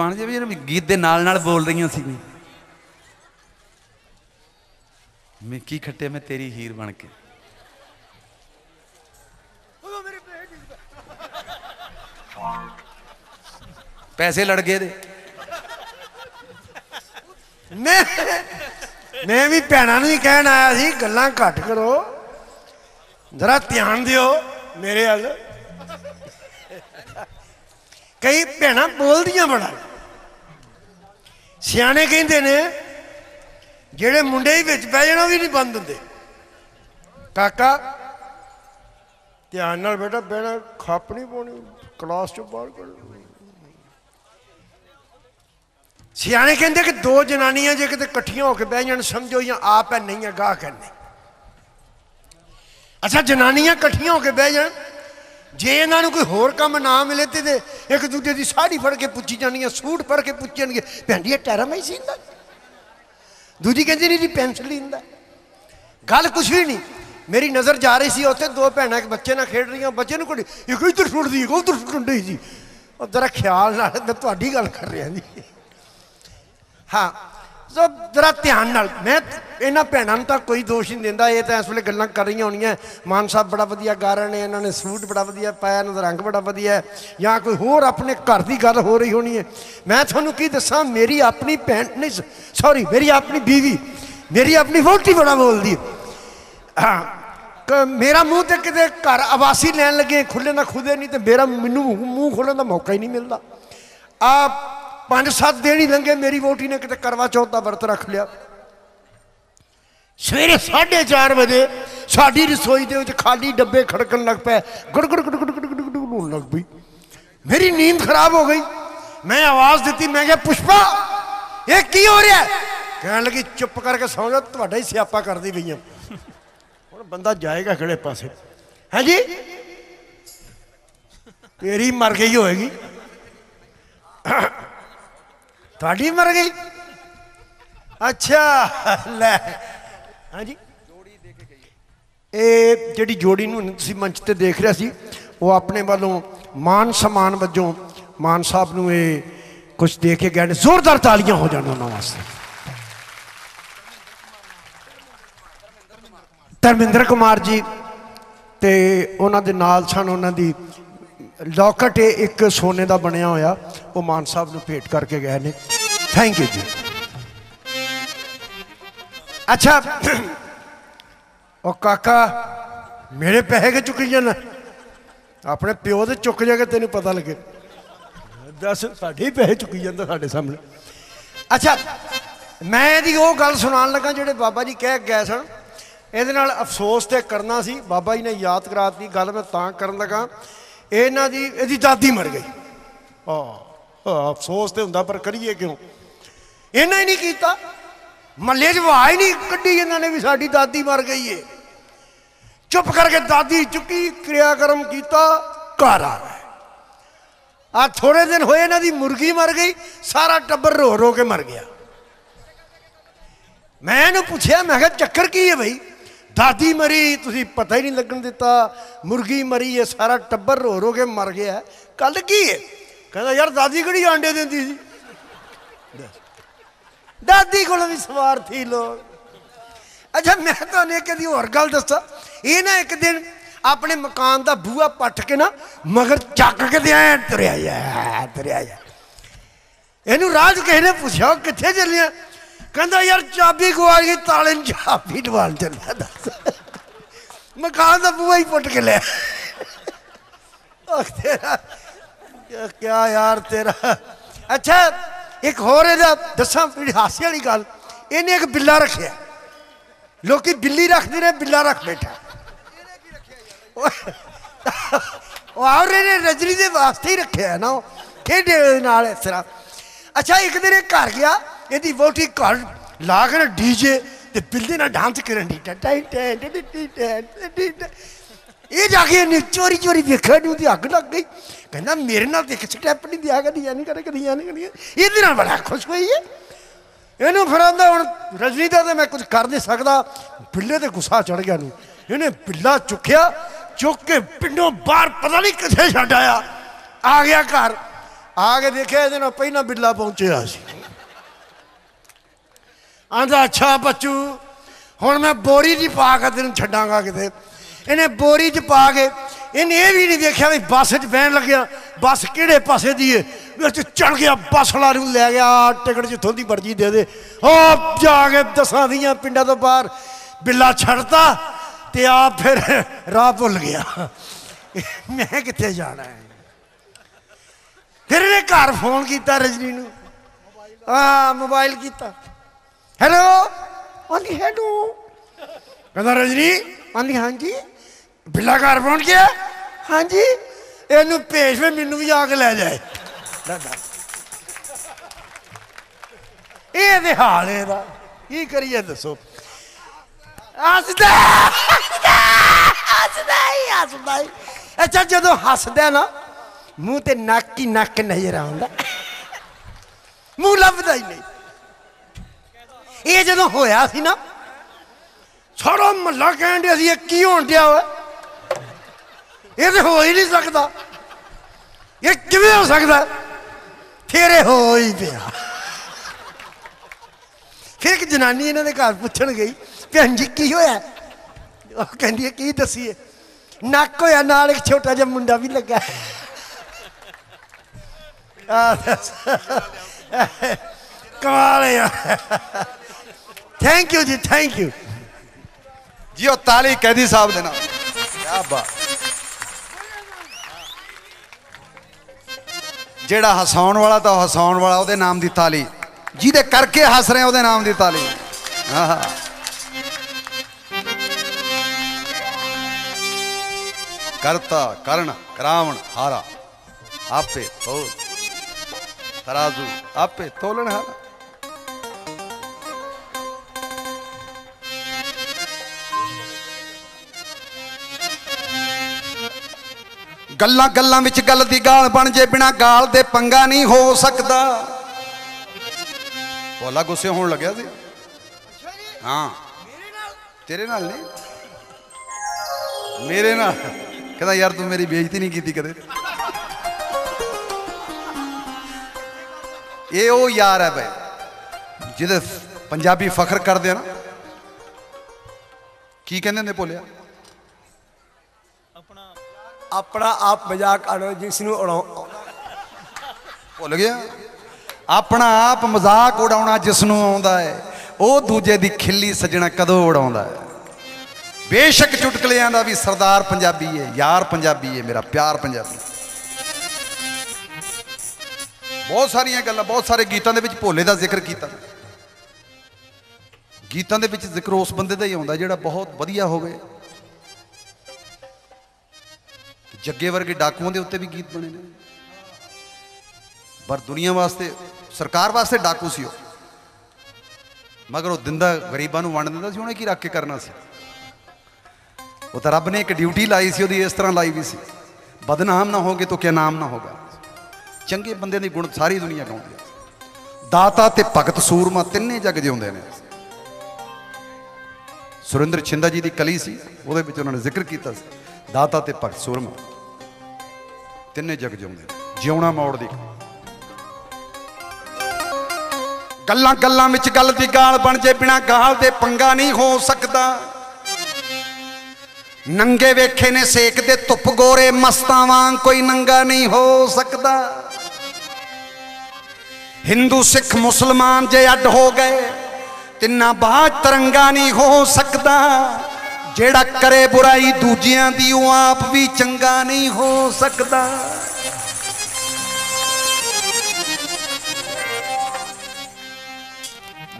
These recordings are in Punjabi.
ਬਣ ਜੇ ਵੀ ਇਹਨਾਂ ਗੀਤ ਦੇ ਨਾਲ ਨਾਲ ਬੋਲ ਰਹੀਆਂ ਸੀ ਮੈਂ ਕੀ ਖੱਟੇ ਮੈਂ ਤੇਰੀ ਹੀਰ ਬਣ ਕੇ। ਪੈਸੇ ਲੜ ਗਏ ਦੇ ਮੈਂ ਮੈਂ ਵੀ ਭੈਣਾਂ ਨੂੰ ਹੀ ਕਹਿਣ ਆਇਆ ਸੀ ਗੱਲਾਂ ਘੱਟ ਕਰੋ। ਜ਼ਰਾ ਧਿਆਨ ਦਿਓ ਮੇਰੇ ਵੱਲ। ਕਈ ਭੈਣਾਂ ਬੋਲਦੀਆਂ ਬੜਾ। ਸਿਆਣੇ ਕਹਿੰਦੇ ਨੇ, ਜਿਹੜੇ ਮੁੰਡੇ ਹੀ ਵਿੱਚ ਬਹਿ ਜਾਣਾ ਵੀ ਨਹੀਂ ਬੰਦ ਹੁੰਦੇ। ਕਾਕਾ, ਧਿਆਨ ਨਾਲ ਬੇਟਾ, ਬਹਿਣਾ, ਖੱਪ ਨਹੀਂ ਪਾਉਣੀ ਕਲਾਸ ਚੋਂ ਬਾਹਰ ਕਰ ਸਿਆਣੇ ਕਹਿੰਦੇ ਕਿ ਦੋ ਜਨਾਨੀਆਂ ਜੇ ਕਿਤੇ ਇਕੱਠੀਆਂ ਹੋ ਕੇ ਬਹਿ ਜਾਣ, ਸਮਝੋ ਜਾਂ ਆਪ ਹੈ, ਨਹੀਂ ਹੈ ਗਾਹ ਕਰਨੇ ਅੱਛਾ, ਜਨਾਨੀਆਂ ਇਕੱਠੀਆਂ ਹੋ ਕੇ ਬਹਿ ਜਾਣ ਜੇ ਇਹਨਾਂ ਨੂੰ ਕੋਈ ਹੋਰ ਕੰਮ ਨਾ ਮਿਲੇ ਤੇ ਇੱਕ ਦੂਜੇ ਦੀ ਸਾੜੀ ਫੜ ਕੇ ਪੁੱਛੀ ਜਾਣੀਆਂ ਸੂਟ ਫੜ ਕੇ ਪੁੱਛਣਗੇ ਭੈਣ ਜੀ, ਇਹ ਟੈਰਮ ਹੀ ਸੀ ਦੂਜੀ ਕਹਿੰਦੀ ਨਹੀਂ ਜੀ, ਪੈਨਸਲ ਹੀ ਗੱਲ ਕੁਛ ਵੀ ਨਹੀਂ। ਮੇਰੀ ਨਜ਼ਰ ਜਾ ਰਹੀ ਸੀ ਉੱਥੇ, ਦੋ ਭੈਣਾਂ ਇੱਕ ਬੱਚੇ ਨਾਲ ਖੇਡ ਰਹੀਆਂ, ਬੱਚੇ ਨੂੰ ਕੋਈ ਇੱਕ ਇੱਧਰ ਸੁੱਟਦੀ ਇੱਕ ਉੱਧਰ ਸੁੱਟਦੀ ਸੀ। ਉਹ ਜ਼ਰਾ ਖਿਆਲ ਨਾਲ ਮੈਂ ਤੁਹਾਡੀ ਗੱਲ ਕਰ ਰਿਹਾ ਜੀ। ਹਾਂ ਸੋ ਜਰਾ ਧਿਆਨ ਨਾਲ, ਮੈਂ ਇਹਨਾਂ ਭੈਣਾਂ ਨੂੰ ਤਾਂ ਕੋਈ ਦੋਸ਼ ਨਹੀਂ ਦਿੰਦਾ, ਇਹ ਤਾਂ ਇਸ ਵੇਲੇ ਗੱਲਾਂ ਕਰ ਰਹੀਆਂ ਹੋਣੀਆਂ ਮਾਨ ਸਾਹਿਬ ਬੜਾ ਵਧੀਆ ਗਾ ਰਹੇ ਨੇ, ਇਹਨਾਂ ਨੇ ਸੂਟ ਬੜਾ ਵਧੀਆ ਪਾਇਆ, ਇਹਨਾਂ ਦਾ ਰੰਗ ਬੜਾ ਵਧੀਆ ਹੈ। ਜਾਂ ਕੋਈ ਹੋਰ ਆਪਣੇ ਘਰ ਦੀ ਗੱਲ ਹੋ ਰਹੀ ਹੋਣੀ ਹੈ। ਮੈਂ ਤੁਹਾਨੂੰ ਕੀ ਦੱਸਾਂ, ਮੇਰੀ ਆਪਣੀ ਭੈਣ, ਨਹੀਂ ਸੌਰੀ ਮੇਰੀ ਆਪਣੀ ਬੀਵੀ, ਮੇਰੀ ਆਪਣੀ ਵੋਟੀ ਬੜਾ ਬੋਲਦੀ ਹਾਂ। ਕ- ਮੇਰਾ ਮੂੰਹ ਤੇ ਕਿਤੇ ਘਰ ਆਵਾਸੀ ਲੈਣ ਲੱਗੇ ਖੁੱਲੇ ਨਾ ਖੁਦੇ ਨਹੀਂ ਤੇ ਮੇਰਾ ਮੈਨੂੰ ਮੂੰਹ ਖੋਲਣ ਦਾ ਮੌਕਾ ਹੀ ਨਹੀਂ ਮਿਲਦਾ। ਆ ਪੰਜ ਸੱਤ ਦਿਨ ਹੀ ਲੰਘੇ ਮੇਰੀ ਵੋਟੀ ਨੇ ਕਿਤੇ ਕਰਵਾ ਚੌਥ ਦਾ ਵਰਤ ਰੱਖ ਲਿਆ ਸਵੇਰੇ 4:30 ਵਜੇ ਸਾਡੀ ਰਸੋਈ ਦੇ ਵਿੱਚ ਖਾਲੀ ਡੱਬੇ ਖੜਕਣ ਲੱਗ ਪਏ ਗੁੜ ਗੁੜ ਗੁੜ ਗੁੜ ਗੁੜ ਗੁੜ ਗੁੜ ਹੋਣ ਲੱਗ ਪਈ ਮੇਰੀ ਨੀਂਦ ਖਰਾਬ ਹੋ ਗਈ ਮੈਂ ਆਵਾਜ਼ ਦਿੱਤੀ ਮੈਂ ਕਿਹਾ ਪੁਸ਼ਪਾ ਇਹ ਕੀ ਹੋ ਰਿਹਾ ਹੈ? ਕਹਿਣ ਲੱਗੀ ਚੁੱਪ ਕਰਕੇ ਸੌਂ ਜਾ ਤੁਹਾਡਾ ਹੀ ਸਿਆਪਾ ਕਰਦੀ ਪਈ ਹਾਂ ਹੁਣ ਬੰਦਾ ਜਾਏਗਾ ਕਿਹੜੇ ਪਾਸੇ ਹੈ ਜੀ ਤੇਰੀ ਮਰ ਗਈ ਹੋਏਗੀ ਤੁਹਾਡੀ ਮਰ ਗਈ? ਅੱਛਾ, ਲੈ। ਹਾਂਜੀ? ਇਹ ਜਿਹੜੀ ਜੋੜੀ ਨੂੰ ਤੁਸੀਂ ਮੰਚ ਤੇ ਦੇਖ ਰਿਹਾ ਸੀ, ਉਹ ਆਪਣੇ ਵੱਲੋਂ ਮਾਨ ਸਮਾਨ ਵਜੋਂ ਮਾਨ ਸਾਹਿਬ ਨੂੰ ਇਹ ਕੁਝ ਦੇ ਕੇ ਗਏ ਨੇ। ਜ਼ੋਰਦਾਰ ਤਾਲੀਆਂ ਹੋ ਜਾਣ ਉਹਨਾਂ ਵਾਸਤੇ। ਧਰਮਿੰਦਰ ਕੁਮਾਰ ਜੀ ਤੇ ਉਹਨਾਂ ਦੇ ਨਾਲ ਸਨ, ਉਹਨਾਂ ਦੀ ਲੋਕਟ ਇਹ ਇੱਕ ਸੋਨੇ ਦਾ ਬਣਿਆ ਹੋਇਆ, ਉਹ ਮਾਨ ਸਾਹਿਬ ਨੂੰ ਭੇਟ ਕਰਕੇ ਗਏ ਨੇ। ਥੈਂਕ ਯੂ ਜੀ। ਅੱਛਾ, ਉਹ ਕਾਕਾ, ਮੇਰੇ ਪੈਸੇ ਕਿ ਚੁੱਕੀ ਜਾਣਾ ਆਪਣੇ ਪਿਓ ਦੇ ਚੁੱਕ ਜਾ ਕੇ ਤੈਨੂੰ ਪਤਾ ਲੱਗੇ। ਦੱਸ, ਸਾਡੇ ਹੀ ਪੈਸੇ ਚੁੱਕੀ ਜਾਂਦਾ ਸਾਡੇ ਸਾਹਮਣੇ। ਅੱਛਾ, ਮੈਂ ਇਹਦੀ ਉਹ ਗੱਲ ਸੁਣਾਉਣ ਲੱਗਾ ਜਿਹੜੇ ਬਾਬਾ ਜੀ ਕਹਿ ਗਏ ਸਨ। ਇਹਦੇ ਨਾਲ ਅਫਸੋਸ ਤੇ ਕਰਨਾ ਸੀ। ਬਾਬਾ ਜੀ ਨੇ ਯਾਦ ਕਰਾਤੀ, ਗੱਲ ਮੈਂ ਤਾਂ ਕਰਨ ਲੱਗਾ। ਇਹਨਾਂ ਦੀ, ਇਹਦੀ ਦਾਦੀ ਮਰ ਗਈ। ਆ ਅਫਸੋਸ ਤੇ ਹੁੰਦਾ, ਪਰ ਕਰੀਏ ਕਿਉਂ? ਇਹਨਾਂ ਹੀ ਨਹੀਂ ਕੀਤਾ। ਮੱਲੇ 'ਚ ਆਵਾਜ਼ ਹੀ ਨਹੀਂ ਕੱਢੀ ਇਹਨਾਂ ਨੇ ਵੀ ਸਾਡੀ ਦਾਦੀ ਮਰ ਗਈ ਏ। ਚੁੱਪ ਕਰਕੇ ਦਾਦੀ ਚੁੱਕੀ, ਕਿਰਿਆਕਰਮ ਕੀਤਾ, ਘਰ ਆ ਗਏ। ਆ ਥੋੜੇ ਦਿਨ ਹੋਏ ਇਹਨਾਂ ਦੀ ਮੁਰਗੀ ਮਰ ਗਈ, ਸਾਰਾ ਟੱਬਰ ਰੋ ਰੋ ਕੇ ਮਰ ਗਿਆ। ਮੈਂ ਇਹਨੂੰ ਪੁੱਛਿਆ, ਮੈਂ ਕਿਹਾ, ਚੱਕਰ ਕੀ ਹੈ ਬਈ? ਦਾਦੀ ਮਰੀ, ਤੁਸੀਂ ਪਤਾ ਹੀ ਨਹੀਂ ਲੱਗਣ ਦਿੱਤਾ। ਮੁਰਗੀ ਮਰੀ ਇਹ ਸਾਰਾ ਟੱਬਰ ਰੋ ਰੋ ਕੇ ਮਰ ਗਿਆ ਕੱਲ ਕੀ ਹੈ? ਕਹਿੰਦਾ, ਯਾਰ, ਦਾਦੀ ਕਿਹੜੀ ਆਂਡੇ ਦਿੰਦੀ ਸੀ? ਦਾਦੀ ਕੋਲ ਵੀ ਸਵਾਰਥੀ ਲੋਕ। ਅੱਛਾ, ਮੈਂ ਤੁਹਾਨੂੰ ਇੱਕ ਦੀ ਹੋਰ ਗੱਲ ਦੱਸਾਂ। ਇਹ ਨਾ ਇੱਕ ਦਿਨ ਆਪਣੇ ਮਕਾਨ ਦਾ ਬੂਹਾ ਪੱਟ ਕੇ ਨਾ ਮਗਰ ਚੱਕ ਕੇ ਤੇ ਐ ਤੁਰਿਆ ਜਾ ਤੁਰਿਆ ਜਾ। ਇਹਨੂੰ ਰਾਜ ਕਿਸੇ ਨੇ ਪੁੱਛਿਆ, ਉਹ ਕਿੱਥੇ ਚੱਲਿਆ? ਕਹਿੰਦਾ, ਯਾਰ ਚਾਬੀ ਗਵਾ ਗਈ ਤਾਲੇ ਨੂੰ ਚਾਬੀ ਦਵਾਲ ਚੱਲਿਆ ਦੱਸ। ਮਕਾਨ ਦਾ ਬੂਹਾ ਹੀ ਪੁੱਟ ਕੇ ਲਿਆ। ਉਹ ਤੇਰਾ ਕਿਆ- ਯਾਰ ਤੇਰਾ। ਅੱਛਾ, ਇੱਕ ਹੋਰ ਇਹਦਾ ਦੱਸਾਂ ਬੜੀ ਹਾਸੇ ਵਾਲੀ ਗੱਲ। ਇਹਨੇ ਇੱਕ ਬਿੱਲਾ ਰੱਖਿਆ। ਲੋਕੀ ਬਿੱਲੀ ਰੱਖਦੇ ਨੇ, ਬਿੱਲਾ ਰੱਖ ਬੈਠਾ। ਉਹ ਆਵਰੇ ਨੇ ਰਜਨੀ ਦੇ ਵਾਸਤੇ ਹੀ ਰੱਖਿਆ ਨਾ, ਉਹ। ਖੇਡੇ ਨਾਲ ਇਸ ਤਰ੍ਹਾਂ। ਅੱਛਾ, ਇੱਕ ਦਿਨ ਇਹ ਘਰ ਗਿਆ। ਇਹਦੀ ਵੋਟੀ ਘਰ ਲਾ ਕੇ ਡੀਜੇ ਤੇ ਬਿੱਲੇ ਨਾਲ ਡਾਂਸ ਕਰਨ ਦੀ ਟਾਈ ਟਾਈ ਇਹ ਜਾ ਕੇ ਇਹਨੇ ਚੋਰੀ ਚੋਰੀ ਵੇਖਿਆ ਨੂੰ ਦੀ ਅੱਗ ਲੱਗ ਗਈ। ਕਹਿੰਦਾ, ਮੇਰੇ ਨਾਲ ਤੇ ਸਟੈਪ ਨਹੀਂ ਦਿਆ ਕਦੀ ਨਹੀਂ ਕਰੇ ਕਦੀ ਨਹੀਂ ਕਰੀ ਇਹਦੇ ਨਾਲ ਬੜਾ ਖੁਸ਼ ਹੋਈ ਹੈ ਇਹਨੂੰ ਫਿਰ ਆਂਦਾ, ਹੁਣ ਰਜਨੀ ਦਾ ਤੇ ਮੈਂ ਕੁਝ ਕਰ ਨਹੀਂ ਸਕਦਾ। ਬਿੱਲੇ ਤੇ ਗੁੱਸਾ ਚੜ ਗਿਆ ਨੂੰ ਇਹਨੇ ਬਿੱਲਾ ਚੁੱਕਿਆ, ਚੁੱਕ ਕੇ ਪਿੰਡੋਂ ਬਾਹਰ ਪਤਾ ਨਹੀਂ ਕਿੱਥੇ ਛੱਡ ਆਇਆ। ਆ ਗਿਆ ਘਰ। ਆ ਕੇ ਦੇਖਿਆ ਇਹਦੇ ਨਾਲ ਪਹਿਲਾਂ ਬਿੱਲਾ ਪਹੁੰਚਿਆ ਸੀ। ਆਂਦਾ, ਅੱਛਾ ਬੱਚੂ, ਹੁਣ ਮੈਂ ਬੋਰੀ 'ਚ ਪਾ ਕੇ ਤੈਨੂੰ ਛੱਡਾਂਗਾ ਕਿਤੇ। ਇਹਨੇ ਬੋਰੀ 'ਚ ਪਾ ਕੇ ਇਹਨੇ ਇਹ ਵੀ ਨਹੀਂ ਦੇਖਿਆ ਵੀ ਬੱਸ 'ਚ ਬਹਿਣ ਲੱਗਿਆ। ਬੱਸ ਕਿਹੜੇ ਪਾਸੇ ਦੀ ਏ? ਵਿੱਚ ਚੜ ਗਿਆ, ਬੱਸ ਵਾਲਾ ਨੂੰ ਲੈ ਗਿਆ ਟਿਕਟ ਜਿੱਥੋਂ ਦੀ ਮਰਜ਼ੀ ਦੇ ਦੇ। ਉਹ ਜਾ ਕੇ ਦਸਾਂ ਦੀਆਂ ਪਿੰਡਾਂ ਤੋਂ ਬਾਹਰ ਬਿੱਲਾ ਛੱਡਤਾ ਤੇ ਆਪ ਫਿਰ ਰਾਹ ਭੁੱਲ ਗਿਆ। ਮੈਂ ਕਿੱਥੇ ਜਾਣਾ ਹੈ? ਫਿਰ ਇਹਨੇ ਘਰ ਫੋਨ ਕੀਤਾ ਰਜਨੀ ਨੂੰ। ਆ ਮੋਬਾਈਲ ਕੀਤਾ। ਹੈਲੋ ਆਂਦੀ ਹੈਲੋ ਕਹਿੰਦਾ ਰਜਨੀ ਆਂਦੀ ਹਾਂਜੀ। ਬਿੱਲਾ ਘਰ ਪਹੁੰਚ ਗਿਆ? ਹਾਂਜੀ। ਇਹਨੂੰ ਭੇਜ ਵੇ ਮੈਨੂੰ ਵੀ ਆ ਕੇ ਲੈ ਜਾਏ। ਇਹ ਇਹਦੇ ਹਾਲ ਇਹਦਾ। ਕੀ ਕਰੀਏ ਦੱਸੋ? ਹੱਸਦਾ ਹੱਸਦਾ ਹੱਸਦਾ ਹੀ ਹੱਸਦਾ ਹੀ। ਅੱਛਾ ਜਦੋਂ ਹੱਸਦਾ ਨਾ ਮੂੰਹ ਤੇ ਨੱਕ ਹੀ ਨੱਕ ਨਜ਼ਰ ਆਉਂਦਾ। ਮੂੰਹ ਲੱਭਦਾ ਹੀ ਨਹੀਂ। ਇਹ ਜਦੋਂ ਹੋਇਆ ਸੀ ਨਾ, ਸਾਰਾ ਮਹੱਲਾ ਕਹਿਣ ਡਿਆ ਸੀ, ਇਹ ਕੀ ਹੋਣ ਡਿਆ ਵਾ? ਇਹ ਤੇ ਹੋ ਹੀ ਨਹੀਂ ਸਕਦਾ। ਇਹ ਕਿਵੇਂ ਹੋ ਸਕਦਾ? ਫਿਰ ਹੋ ਹੀ ਪਿਆ ਫਿਰ ਇੱਕ ਜਨਾਨੀ ਇਹਨਾਂ ਦੇ ਘਰ ਪੁੱਛਣ ਗਈ, ਭੈਣ ਜੀ, ਕੀ ਹੋਇਆ? ਉਹ ਕਹਿੰਦੀ ਹੈ, ਕੀ ਦਸੀਏ? ਨੱਕ ਹੋਇਆ, ਨਾਲ ਇੱਕ ਛੋਟਾ ਜਿਹਾ ਮੁੰਡਾ ਵੀ ਲੱਗਾ। ਆ ਕਮਾਲ ਹੈ thank you ji thank you ji ਉਹ ਤਾਲੀ ਕੈਦੀ ਸਾਹਿਬ ਦੇ ਨਾਲ ਕੀ ਬਾਤ ਜਿਹੜਾ ਹਸਾਉਣ ਵਾਲਾ ਤਾਂ ਹਸਾਉਣ ਵਾਲਾ ਉਹਦੇ ਨਾਮ ਦੀ ਤਾਲੀ ਜਿਹਦੇ ਕਰਕੇ ਹੱਸ ਰਹੇ ਉਹਦੇ ਨਾਮ ਦੀ ਤਾਲੀ ਆਹਾ ਕਰਤਾ ਕਰਨ ਕਰਾਵਣ ਹਾਰਾ ਆਪੇ ਤੋਲ ਤਰਾਜ਼ੂ ਆਪੇ ਤੋਲਣ ਹਾਰਾ ਗੱਲਾਂ ਗੱਲਾਂ ਵਿੱਚ ਗੱਲ ਦੀ ਗਾਲ ਬਣ ਜੇ ਬਿਨਾ ਗਾਲ ਦੇ ਪੰਗਾ ਨਹੀਂ ਹੋ ਸਕਦਾ। ਭੋਲਾ ਗੁੱਸੇ ਹੋਣ ਲੱਗਿਆ ਸੀ। ਹਾਂ। ਤੇਰੇ ਨਾਲ ਨਹੀਂ। ਮੇਰੇ ਨਾਲ। ਕਹਿੰਦਾ ਯਾਰ ਤੂੰ ਮੇਰੀ ਬੇਇੱਜ਼ਤੀ ਨਹੀਂ ਕੀਤੀ ਕਦੇ। ਇਹ ਉਹ ਯਾਰ ਹੈ ਬਈ ਜਿਹਦੇ ਪੰਜਾਬੀ ਫਖਰ ਕਰਦੇ ਆ ਨਾ। ਕੀ ਕਹਿੰਦੇ ਨੇ ਭੋਲਿਆ? ਆਪਣਾ ਆਪਣਾ ਆਪ ਮਜ਼ਾਕ ਕਰੋ ਜਿਸ ਨੂੰ ਉਡਾਓ ਭੁੱਲ ਗਿਆ। ਆਪਣਾ ਆਪ ਮਜ਼ਾਕ ਉਡਾਉਣਾ ਜਿਸ ਨੂੰ ਆਉਂਦਾ ਹੈ, ਉਹ ਦੂਜੇ ਦੀ ਖਿੱਲੀ ਸੱਜਣਾ ਕਦੋਂ ਉਡਾਉਂਦਾ ਹੈ? ਬੇਸ਼ੱਕ ਚੁਟਕਲਿਆਂ ਦਾ ਵੀ ਸਰਦਾਰ ਪੰਜਾਬੀ ਹੈ ਯਾਰ ਪੰਜਾਬੀ ਹੈ ਮੇਰਾ ਪਿਆਰ ਪੰਜਾਬੀ। ਬਹੁਤ ਸਾਰੀਆਂ ਗੱਲਾਂ, ਬਹੁਤ ਸਾਰੇ ਗੀਤਾਂ ਦੇ ਵਿੱਚ ਭੋਲੇ ਦਾ ਜ਼ਿਕਰ ਕੀਤਾ। ਗੀਤਾਂ ਦੇ ਵਿੱਚ ਜ਼ਿਕਰ ਉਸ ਬੰਦੇ ਦਾ ਹੀ ਆਉਂਦਾ ਜਿਹੜਾ ਬਹੁਤ ਵਧੀਆ ਹੋਵੇ। ਜੱਗੇ ਵਰਗੇ ਡਾਕੂਆਂ ਦੇ ਉੱਤੇ ਵੀ ਗੀਤ ਬਣੇ ਨੇ। ਪਰ ਦੁਨੀਆ ਵਾਸਤੇ, ਸਰਕਾਰ ਵਾਸਤੇ ਡਾਕੂ ਸੀ ਉਹ। ਮਗਰ ਉਹ ਦਿੰਦਾ, ਗਰੀਬਾਂ ਨੂੰ ਵੰਡ ਦਿੰਦਾ ਸੀ, ਉਹਨੇ ਕੀ ਰੱਖ ਕੇ ਕਰਨਾ ਸੀ? ਉਹ ਤਾਂ ਰੱਬ ਨੇ ਇੱਕ ਡਿਊਟੀ ਲਾਈ ਸੀ, ਉਹਦੀ ਇਸ ਤਰ੍ਹਾਂ ਲਾਈ ਵੀ ਸੀ। ਬਦਨਾਮ ਨਾ ਹੋਗੇ ਤਾਂ ਕਿਆ ਨਾਮ ਨਾ ਹੋਗਾ। ਚੰਗੇ ਬੰਦੇ ਦੇ ਗੁਣ ਸਾਰੀ ਦੁਨੀਆ ਗਾਉਂਦੀ ਹੈ ਦਾਤਾ ਤੇ ਭਗਤ ਸੂਰਮਾ ਤਿੰਨੇ ਜਗ ਜਿਉਂਦੇ ਨੇ। ਸੁਰਿੰਦਰ ਛਿੰਦਾ ਜੀ ਦੀ ਕਲੀ ਸੀ, ਉਹਦੇ ਵਿੱਚ ਉਹਨਾਂ ਨੇ ਜ਼ਿਕਰ ਕੀਤਾ ਸੀ। ਦਾਤਾ ਤੇ ਭਗਤ ਸੂਰਮਾ। ਤਿੰਨੇ ਜਗ ਜਿਉਂਦੇ ਜਿਉਣਾ ਮੋੜ ਦੀ। ਗੱਲਾਂ ਗੱਲਾਂ ਵਿੱਚ ਗੱਲ ਦੀ ਗਾਲ ਬਣ ਜੇ, ਬਿਨਾ ਗਾਲ ਦੇ ਪੰਗਾ ਨਹੀਂ ਹੋ ਸਕਦਾ। ਨੰਗੇ ਵੇਖੇ ਨੇ ਸੇਕ ਦੇ ਧੁੱਪ ਗੋਰੇ, ਮਸਤਾਂ ਵਾਂਗ ਕੋਈ ਨੰਗਾ ਨਹੀਂ ਹੋ ਸਕਦਾ। ਹਿੰਦੂ, ਸਿੱਖ, ਮੁਸਲਮਾਨ ਜੇ ਅੱਡ ਹੋ ਗਏ, ਤਿੰਨਾ ਬਾਝ ਤਰੰਗਾ ਨਹੀਂ ਹੋ ਸਕਦਾ। ਜਿਹੜਾ ਕਰੇ ਬੁਰਾਈ ਦੂਜਿਆਂ ਦੀ ਉਹ ਆਪ ਵੀ ਚੰਗਾ ਨਹੀਂ ਹੋ ਸਕਦਾ।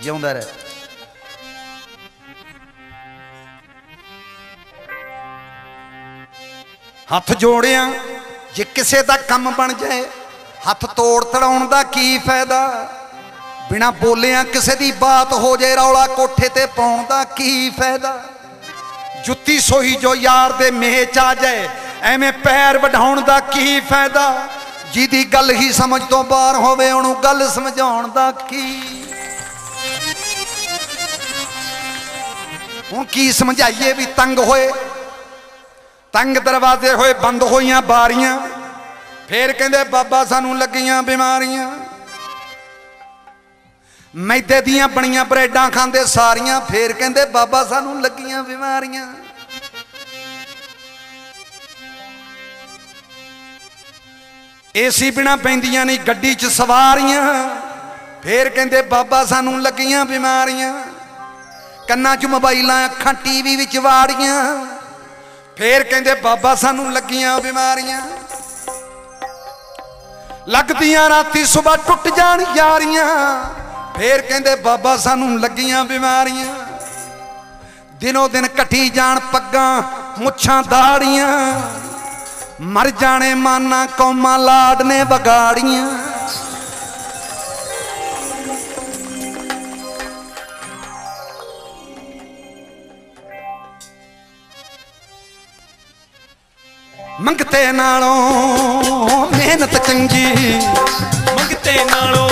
ਜਿਉਂਦਾ ਰਹਿ। ਹੱਥ ਜੋੜਿਆ, ਜੇ ਕਿਸੇ ਦਾ ਕੰਮ ਬਣ ਜਾਏ, ਹੱਥ ਤੋੜ ਤੜਾਉਣ ਦਾ ਕੀ ਫਾਇਦਾ? ਬਿਨਾ ਬੋਲਿਆਂ ਕਿਸੇ ਦੀ ਬਾਤ ਹੋ ਜਾਏ, ਰੌਲਾ ਕੋਠੇ ਤੇ ਪਾਉਣ ਦਾ ਕੀ ਫਾਇਦਾ? ਜੁੱਤੀ ਸੋਹੀ ਜੋ ਯਾਰ ਦੇ ਮੇਹ ਚ ਆ ਜਾਏ, ਐਵੇਂ ਪੈਰ ਵਢਾਉਣ ਦਾ ਕੀ ਫਾਇਦਾ? ਜਿਹਦੀ ਗੱਲ ਹੀ ਸਮਝ ਤੋਂ ਬਾਹਰ ਹੋਵੇ, ਉਹਨੂੰ ਗੱਲ ਸਮਝਾਉਣ ਦਾ ਕੀ? ਹੁਣ ਕੀ ਸਮਝਾਈਏ ਵੀ ਤੰਗ ਹੋਏ? ਤੰਗ ਦਰਵਾਜ਼ੇ ਹੋਏ, ਬੰਦ ਹੋਈਆਂ ਬਾਰੀਆਂ। ਫੇਰ ਕਹਿੰਦੇ, ਬਾਬਾ ਸਾਨੂੰ ਲੱਗੀਆਂ ਬਿਮਾਰੀਆਂ। ਮੈਦੇ ਦੀਆਂ ਬਣੀਆਂ ਬ੍ਰੈਡਾਂ ਖਾਂਦੇ ਸਾਰੀਆਂ, ਫੇਰ ਕਹਿੰਦੇ ਬਾਬਾ ਸਾਨੂੰ ਲੱਗੀਆਂ ਬਿਮਾਰੀਆਂ। ਏਸੀ ਬਿਨਾ ਪੈਂਦੀਆਂ ਨਹੀਂ, ਗੱਡੀ 'ਚ ਸਵਾਰੀਆਂ। ਫੇਰ ਕਹਿੰਦੇ ਬਾਬਾ ਸਾਨੂੰ ਲੱਗੀਆਂ ਬਿਮਾਰੀਆਂ। ਕੰਨਾਂ 'ਚ ਮੋਬਾਈਲਾਂ, ਅੱਖਾਂ ਟੀਵੀ ਵਿੱਚ ਵਾੜੀਆਂ। ਫੇਰ ਕਹਿੰਦੇ ਬਾਬਾ ਸਾਨੂੰ ਲੱਗੀਆਂ ਬਿਮਾਰੀਆਂ। ਲੱਗਦੀਆਂ ਰਾਤੀ ਸਵੇਰ ਟੁੱਟ ਜਾਣ ਯਾਰੀਆਂ। ਫੇਰ ਕਹਿੰਦੇ, ਬਾਬਾ ਸਾਨੂੰ ਲੱਗੀਆਂ ਬਿਮਾਰੀਆਂ। ਦਿਨੋ ਦਿਨ ਘਟੀ ਜਾਣ ਪੱਗਾਂ, ਮੁੱਛਾਂ ਦਾੜੀਆਂ। ਮਰ ਜਾਣੇ ਮਾਨਾ ਕੌਮਾਂ ਲਾਡ ਨੇ ਵਿਗਾੜੀਆਂ। ਮੰਗਤੇ ਨਾਲੋਂ ਮਿਹਨਤ ਚੰਗੀ। ਮੰਗਤੇ ਨਾਲੋਂ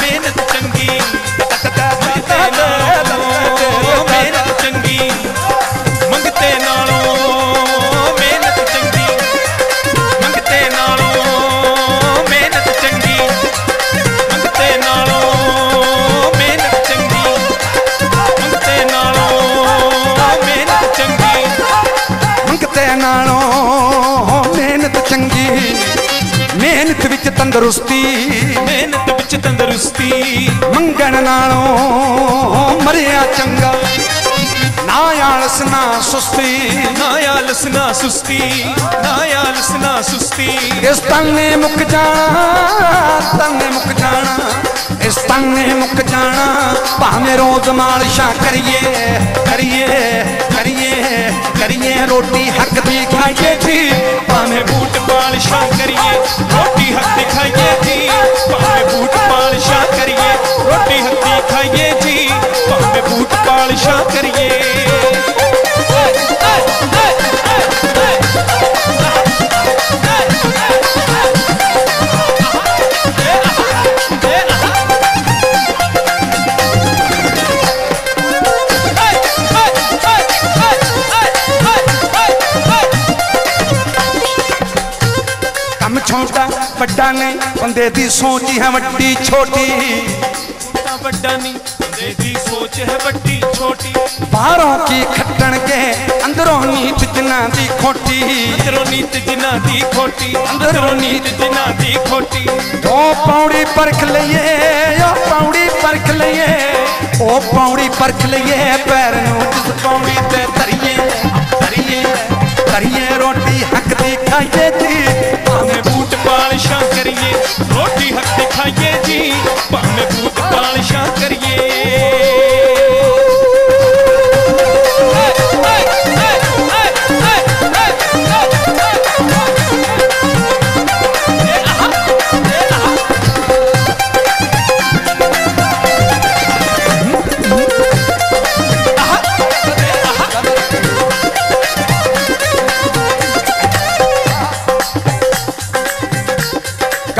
ਮਿਹਨਤ Ibrahim ਤੰਦਰੁਸਤੀ। ਮਿਹਨਤ ਵਿੱਚ ਤੰਦਰੁਸਤੀ। ਮੰਗਣ ਨਾਲੋਂ ਮਰਿਆ ਚੰਗਾ। ਨਾ ਆਲਸ ਨਾ ਸੁਸਤੀ। ਨਾ ਆਲਸ ਨਾ ਸੁਸਤੀ। ਨਾ ਆਲਸ ਨਾ ਸੁਸਤੀ। ਇਸ ਤੰਨੇ ਮੁੱਕ ਜਾਣਾ ਤੰਨੇ ਮੁੱਕ ਜਾਣਾ। ਇਸ ਤੰਨੇ ਮੁੱਕ ਜਾਣਾ ਭਾਵੇਂ ਰੋਜ਼ ਮਾਲਸ਼ਾਂ ਕਰੀਏ ਕਰੀਏ ਕਰੀਏ ਕਰੀਏ ਰੋਟੀ ਹੱਕ ਦੀ ਖਾਈਏ ਜੀ ਭਾਵੇਂ ਬੂਟ ਪਾਲਿਸ਼ਾਂ ਕਰੀਏ ਰੋਟੀ ਹੱਥੀ ਖਾਈਏ ਜੀ ਭਾਵੇਂ ਬੂਟ ਪਾਲਿਸ਼ਾਂ ਕਰੀਏ ਰੋਟੀ ਹੱਥੀ ਖਾਈਏ ਜੀ ਭਾਵੇਂ ਬੂਟ ਪਾਲਿਸ਼ਾਂ ਕਰੀਏ ਕੰਮ ਛੋਟਾ ਵੱਡਾ ਨਹੀਂ ਬੰਦੇ ਦੀ ਸੋਚ ਹੀ ਹੈ ਵੱਡੀ ਛੋਟੀ ਤਾਂ ਵੱਡਾ ਨਹੀਂ ਬੰਦੇ ਦੀ ਸੋਚ ਹੈ ਵੱਡੀ ਛੋਟੀ ਬਾਹਰੋਂ ਕੀ ਖੱਟਣਗੇ ਅੰਦਰੋਂ ਨੀਤ ਜਿਨ੍ਹਾਂ ਦੀ ਖੋਟੀ ਅੰਦਰੋਂ ਨੀਤ ਜਿਨ੍ਹਾਂ ਦੀ ਖੋਟੀ ਅੰਦਰੋਂ ਨੀਤ ਜਿਨ੍ਹਾਂ ਦੀ ਖੋਟੀ ਉਹ ਪੌੜੀ ਪਰਖ ਲਈਏ ਉਹ ਪੌੜੀ ਪਰਖ ਲਈਏ ਉਹ ਪੌੜੀ ਪਰਖ ਲਈਏ ਪੈਰ ਨੂੰ ਜਿਸ ਪੌੜੀ ਤੇ ਧਰੀਏ ਧਰੀਏ ਧਰੀਏ ਰੋਟੀ ਹੱਕ ਦੀ ਖਾਈਏ ਜੀ ਭਾਵੇਂ ਬੂਟ ਪਾਲਿਸ਼ਾਂ ਕਰੀਏ ਰੋਟੀ ਹੱਥ ਖਾਈਏ ਜੀ। ਭਾਵੇਂ ਬੂਟ ਪਾਲਿਸ਼ਾਂ ਕਰੀਏ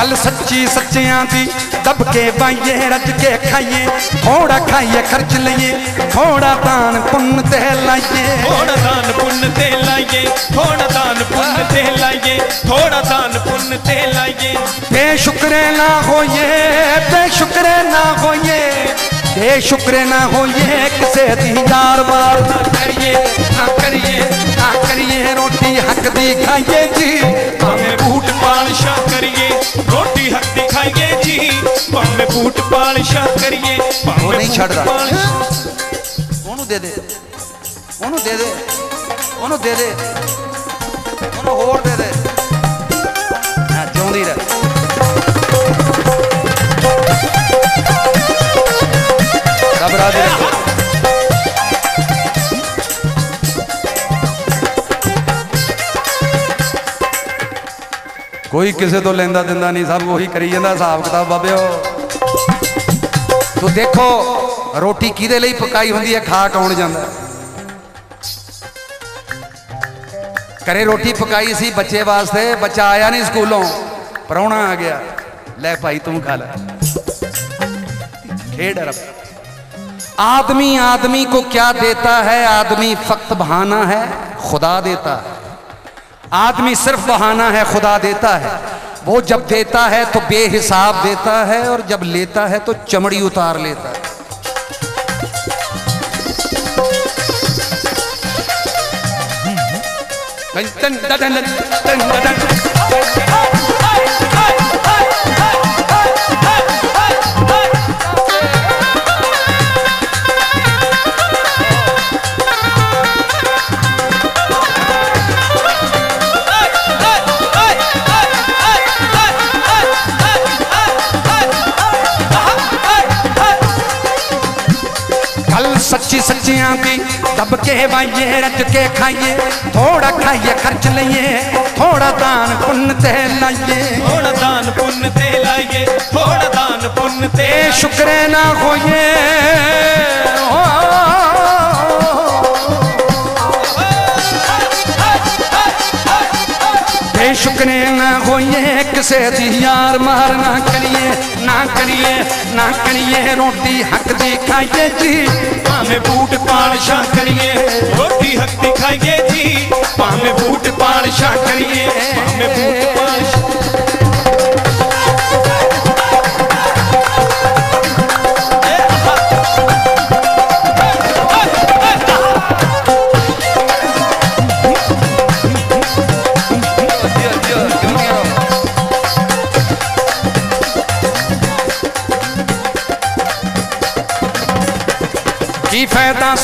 ਗੱਲ ਸੱਚੀ ਸੱਚਿਆਂ ਦੀ। ਦੱਬ ਕੇ ਪਾਈਏ ਰੱਜ ਕੇ ਖਾਈਏ। ਥੋੜਾ ਖਾਈਏ ਖਰਚ ਲਈਏ। ਥੋੜਾ ਦਾਨ ਪੁੰਨ ਤੇ ਲਾਈਏ। ਥੋੜਾ ਦਾਨ ਪੁੰਨ ਤੇ ਲਾਈਏ। ਥੋੜਾ ਦਾਨ ਪੁੰਨ ਤੇ ਲਾਈਏ। ਥੋੜਾ ਦਾਨ ਪੁੰਨ ਤੇ ਲਾਈਏ। ਬੇਸ਼ੁਕਰੇ ਨਾ ਹੋਈਏ ਬੇਸ਼ੁਕਰੇ ਨਾ ਹੋਈਏ। ਬੇਸ਼ੁਕਰੇ ਨਾ ਹੋਈਏ ਕਿਸੇ ਦੀ ਯਾਰ ਵਾਰ ਨਾ ਕਰੀਏ ਨਾ ਕਰੀਏ ਨਾ ਕਰੀਏ ਰੋਟੀ ਹੱਕ ਦੀ ਖਾਈਏ ਜੀ। ਭਾਵੇਂ ਬੂਟ ਪਾਲਿਸ਼ਾਂ ਕਰੀਏ ਰੋਟੀ ਹੱਥੀ ਖਾਈਏ ਜੀ। ਭਾਵੇਂ ਬੂਟ ਪਾਲਿਸ਼ਾਂ ਕਰੀਏ ਭਾਵੇਂ ਨਹੀਂ ਛੱਡਦਾ। ਉਹਨੂੰ ਦੇ ਦੇ। ਉਹਨੂੰ ਦੇ ਦੇ। ਉਹਨੂੰ ਦੇ ਦੇ। ਉਹਨੂੰ ਹੋਰ ਦੇ ਦੇ। ਹਾਂ ਜਿਉਂਦੀ ਰਹਿ। ਕੋਈ ਕਿਸੇ ਤੋਂ ਲੈਂਦਾ ਦਿੰਦਾ ਨਹੀਂ, ਸਭ ਉਹੀ ਕਰੀ ਜਾਂਦਾ, ਹਿਸਾਬ ਕਿਤਾਬ ਬਾਬਿਓ। ਤੂੰ ਦੇਖੋ, ਰੋਟੀ ਕਿਹਦੇ ਲਈ ਪਕਾਈ ਹੁੰਦੀ ਹੈ, ਖਾ ਕੌਣ ਜਾਂਦਾ? ਕਰੇ ਰੋਟੀ ਪਕਾਈ ਸੀ ਬੱਚੇ ਵਾਸਤੇ, ਬੱਚਾ ਆਇਆ ਨਹੀਂ ਸਕੂਲੋਂ ਪਰੌਣਾ ਆ ਗਿਆ। ਲੈ ਭਾਈ ਤੂੰ ਖਾ ਲੈ। ਖੇਡ ਰੱਬ। आदमी आदमी को क्या देता है? आदमी फक्त बहाना है, खुदा देता है। आदमी सिर्फ़ बहाना है, खुदा देता है। वो जब देता है तो बेहिसाब देता है और जब लेता है तो चमड़ी उतार लेता है। टन टन टन टन टन टन। ਸਭ ਕਹਵਾਈਏ ਰੱਜ ਕੇ ਖਾਈਏ। ਥੋੜਾ ਖਾਈਏ ਖਰਚ ਲਈਏ। ਥੋੜਾ ਦਾਨ ਪੁੰਨ ਤੇ ਲਾਈਏ। ਥੋੜਾ ਦਾਨ ਪੁੰਨ ਤੇ ਲਾਈਏ। ਥੋੜਾ ਦਾਨ ਪੁੰਨ ਤੇ ਸ਼ੁਕਰੇ ਨਾ ਹੋਈਏ। ਸ਼ੁਕਰੇ ਨਾ ਹੋਈਏ। ਕਿਸੇ ਦੀ ਯਾਰ ਮਾਰ ਨਾ ਕਰੀਏ ਨਾ ਕਰੀਏ ਨਾ ਕਰੀਏ, ਰੋਟੀ ਹੱਕ ਦੀ ਖਾਈਏ ਜੀ। ਭਾਵੇਂ ਬੂਟ ਪਾਲਸ਼ਾ ਕਰੀਏ, ਰੋਟੀ ਹੱਕ ਦੀ ਖਾਈਏ ਜੀ। ਭਾਵੇਂ ਬੂਟ ਪਾਲਸ਼ਾ ਕਰੀਏ, ਭਾਵੇਂ ਬੂਟ ਪਾਲਸ਼ਾ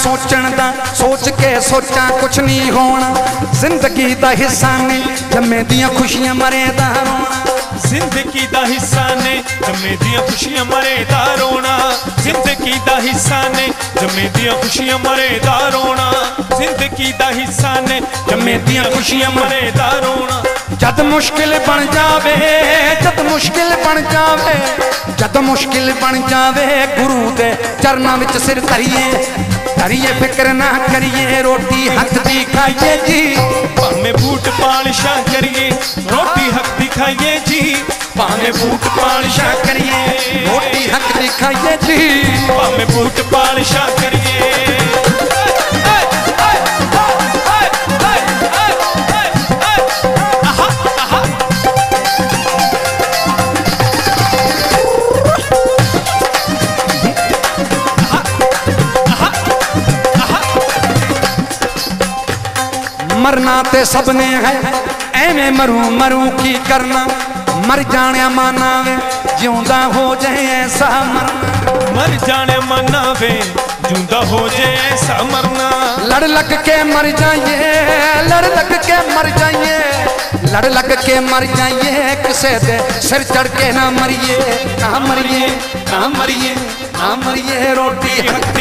ਸੋਚਣ ਦਾ ਸੋਚ ਕੇ ਸੋਚਾਂ ਕੁਛ ਨਹੀਂ ਹੋਣਾ। ਜ਼ਿੰਦਗੀ ਦਾ ਹਿੱਸਾ ਨੇ ਜੰਮੇ ਦੀਆਂ ਖੁਸ਼ੀਆਂ ਮਰੇ ਦਾ ਰੋਣਾ। ਜ਼ਿੰਦਗੀ ਦਾ ਹਿੱਸਾ ਨੇ ਜੰਮੇ ਦੀਆਂ ਖੁਸ਼ੀਆਂ ਮਰੇ ਦਾ ਰੋਣਾ। ਜ਼ਿੰਦਗੀ ਦਾ ਹਿੱਸਾ ਨੇ ਜੰਮੇ ਦੀਆਂ ਖੁਸ਼ੀਆਂ ਮਰੇ ਦਾ ਰੋਣਾ। ਜ਼ਿੰਦਗੀ ਦਾ ਹਿੱਸਾ ਨੇ ਜੰਮੇ ਦੀਆਂ ਖੁਸ਼ੀਆਂ ਮਰੇ ਦਾ ਰੋਣਾ। ਜਦ ਮੁਸ਼ਕਿਲ ਬਣ ਜਾਵੇ ਜਦ ਮੁਸ਼ਕਿਲ ਬਣ ਜਾਵੇ ਜਦ ਮੁਸ਼ਕਿਲ ਬਣ ਜਾਵੇ ਗੁਰੂ ਦੇ ਚਰਨਾਂ ਵਿੱਚ ਸਿਰ ਧਰੀਏ। ਧਰੀਏ ਫਿਕਰ ਨਾ ਕਰੀਏ ਰੋਟੀ ਹੱਥ ਦੀ ਖਾਈਏ ਜੀ ਭਾਵੇਂ ਬੂਟ ਪਾਲਿਸ਼ਾਂ ਕਰੀਏ ਰੋਟੀ ਹੱਥ ਦਿਖਾਈਏ ਜੀ ਭਾਵੇਂ ਬੂਟ ਪਾਲਿਸ਼ਾਂ ਕਰੀਏ ਰੋਟੀ ਹੱਥ ਦੀ ਖਾਈਏ ਜੀ ਭਾਵੇਂ ਬੂਟ ਪਾਲਿਸ਼ਾਂ ਕਰੀਏ ਮਰਨਾ ਤੇ ਸਭ ਨੇ ਹੈ ਐਵੇਂ ਮਰੂ ਮਰੂ ਕੀ ਕਰਨਾ ਮਰ ਜਾਣਿਆ ਮਾਨਾ ਵੇ ਜਿਉਂਦਾ ਹੋ ਜਾਏ ਐਸਾ ਮਰਨਾ ਮਰ ਜਾਣੇ ਮਨਾ ਵੇ ਜਿਉਂਦਾ ਹੋ ਜੇ ਐਸਾ ਮਰਨਾ ਲੜ ਲੱਗ ਕੇ ਮਰ ਜਾਈਏ ਲੜ ਲੱਗ ਕੇ ਮਰ ਜਾਈਏ ਲੜ ਲੱਗ ਕੇ ਮਰ ਜਾਈਏ ਕਿਸੇ ਦੇ ਸਿਰ ਚੜ ਕੇ ਨਾ ਮਰੀਏ ਨਾ ਮਰੀਏ ਨਾ ਮਰੀਏ ਨਾ ਮਰੀਏ ਰੋਟੀ ਹੱਥ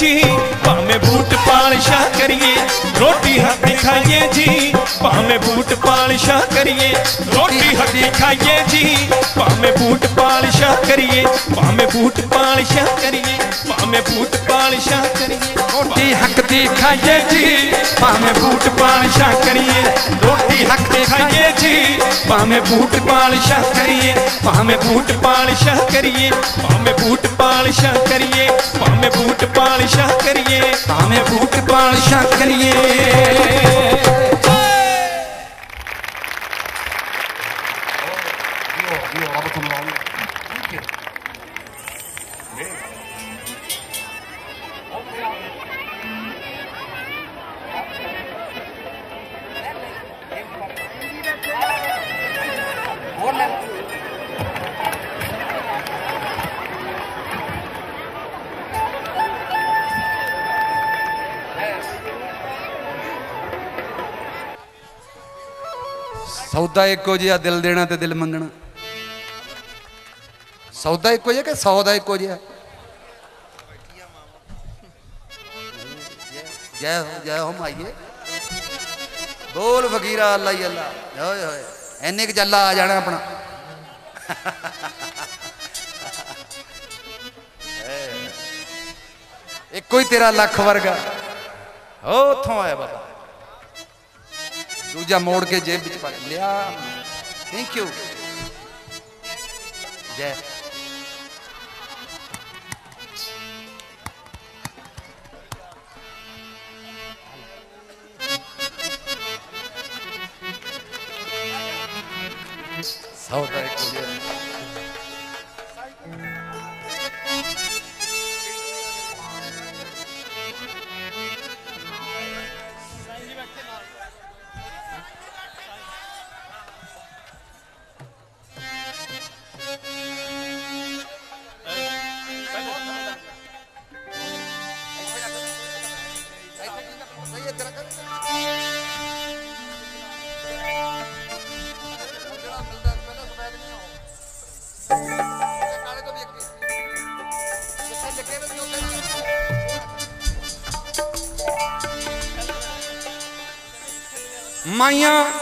ਹੱਥੀ ਖਾਈਏ ਜੀ ਭਾਵੇਂ ਬੂਟ ਪਾਲਿਸ਼ਾਂ ਕਰੀਏ ਰੋਟੀ ਹੱਥੀ ਖਾਈਏ ਜੀ ਭਾਵੇਂ ਬੂਟ ਪਾਲਿਸ਼ਾਂ ਕਰੀਏ ਰੋਟੀ ਹੱਥੀ ਖਾਈਏ ਜੀ ਭਾਵੇਂ ਬੂਟ ਪਾਲਿਸ਼ਾਂ ਕਰੀਏ ਭਾਵੇਂ ਬੂਟ ਪਾਲਿਸ਼ਾਂ ਕਰੀਏ ਭਾਵੇਂ ਬੂਟ ਪਾਲਿਸ਼ਾਂ ਕਰੀਏ ਰੋਟੀ ਹੱਕ ਦੀ ਖਾਈਏ ਜੀ ਭਾਵੇਂ ਬੂਟ ਪਾਲਿਸ਼ਾਂ ਕਰੀਏ ਰੋਟੀ ਹੱਕ ਦੀ ਭਾਵੇਂ ਬੂਟ ਪਾਲਿਸ਼ਾਂ ਕਰੀਏ, ਭਾਵੇਂ ਬੂਟ ਪਾਲਿਸ਼ਾਂ ਕਰੀਏ, ਭਾਵੇਂ ਬੂਟ ਪਾਲਿਸ਼ਾਂ ਕਰੀਏ, ਭਾਵੇਂ ਬੂਟ ਪਾਲਿਸ਼ਾਂ ਕਰੀਏ, ਭਾਵੇਂ ਬੂਟ ਪਾਲਿਸ਼ਾਂ ਕਰੀਏ। ਸੌਦਾ ਇੱਕੋ ਜਿਹਾ ਦਿਲ ਦੇਣਾ ਤੇ ਦਿਲ ਮੰਗਣਾ ਸੌਦਾ ਇੱਕੋ ਜਿਹਾ ਕਿ ਸੌ ਦਾ ਇੱਕੋ ਜਿਹਾ? ਜੈ ਹੋ ਜੈ ਹੋ ਮਾਈਏ। ਬੋਲ ਫਕੀਰਾ ਅੱਲਾ ਹੀ ਅੱਲਾ। ਓਏ ਹੋਏ ਐਨੇ ਕਿ ਜੱਲਾ ਆ ਜਾਣਾ ਆਪਣਾ। ਇੱਕੋ ਹੀ ਤੇਰਾ ਲੱਖ ਵਰਗਾ। ਉਹ ਉੱਥੋਂ ਆਇਆ ਬਾਬਾ। ਦੂਜਾ ਮੋੜ ਕੇ ਜੇਬ ਵਿੱਚ ਪਾ ਲਿਆ। ਥੈਂਕ ਯੂ ਜੈ। ਸੌਦਾ ਇੱਕ ਹੋ ਗਿਆ आइयां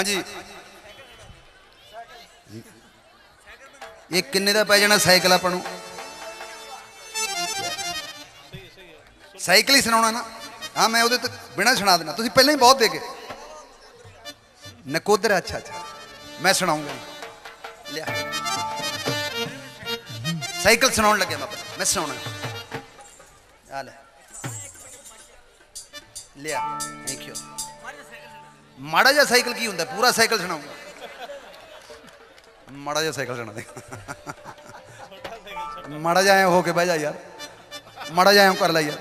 ਹਾਂਜੀ। ਇਹ ਕਿੰਨੇ ਦਾ ਪੈ ਜਾਣਾ ਸਾਈਕਲ ਆਪਾਂ ਨੂੰ? ਸਾਈਕਲ ਹੀ ਸੁਣਾਉਣਾ ਨਾ। ਹਾਂ, ਮੈਂ ਉਹਦੇ ਤੇ ਬਿਨਾਂ ਸੁਣਾ ਦੇਣਾ ਤੁਸੀਂ ਪਹਿਲਾਂ ਹੀ ਬਹੁਤ ਦੇ ਗਏ। ਨਕੋਦਰ, ਅੱਛਾ ਅੱਛਾ। ਮੈਂ ਸੁਣਾਉਂਗਾ। ਲਿਆ। ਸਾਈਕਲ ਸੁਣਾਉਣ ਲੱਗਿਆ ਮੈਂ ਮੈਂ ਸੁਣਾਉਣਾ। ਆ ਲੈ। ਲਿਆ। ਮਾੜਾ ਜਿਹਾ ਸਾਈਕਲ ਕੀ ਹੁੰਦਾ ਪੂਰਾ ਸਾਈਕਲ ਸੁਣਾਉਂਗਾ ਮਾੜਾ ਜਿਹਾ ਸਾਈਕਲ ਸੁਣਾ ਦੇ ਮਾੜਾ ਜਿਹਾ ਐਂ ਹੋ ਕੇ ਬਹਿ ਜਾ ਯਾਰ ਮਾੜਾ ਜਿਹਾ ਐਂ ਕਰ ਲੈ ਯਾਰ